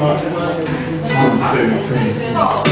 はい。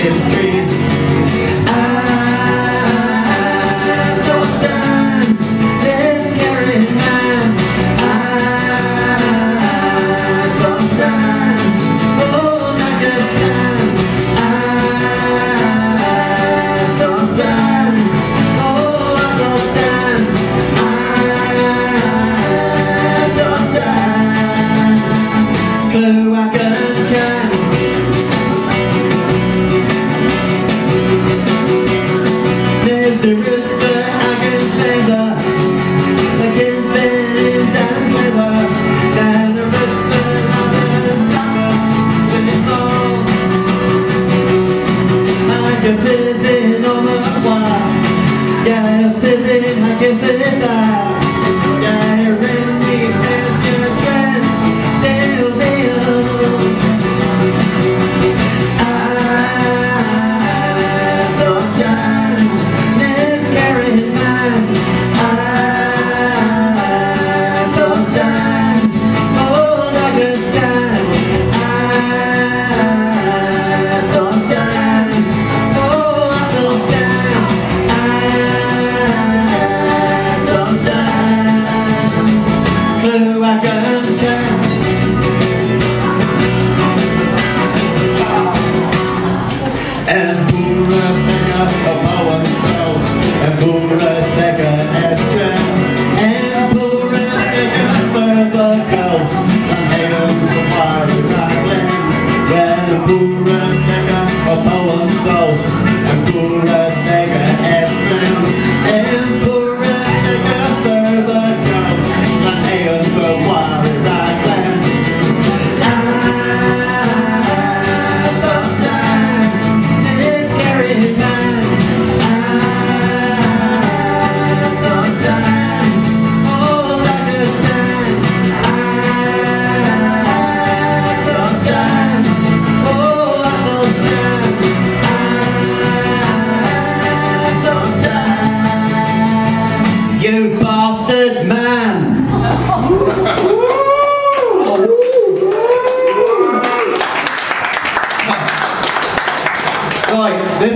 history. and who that thing up.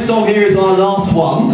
this song here is our last one.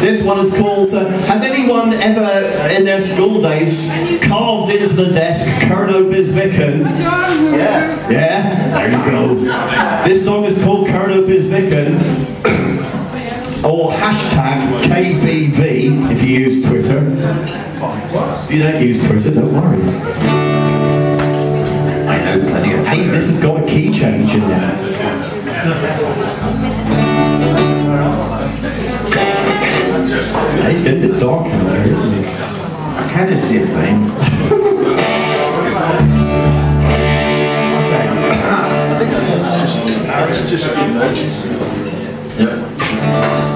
this one is called uh, Has anyone ever in their school days carved into the desk Kernow bys vykken? Yeah. Yeah? There you go. This song is called Kernow bys vykken. or hashtag KBV if you use Twitter. You don't use Twitter, don't worry. key change in there. He's getting the dark in there, isn't he? I kind of see a thing. okay. I think can that's just been noticed. Yep.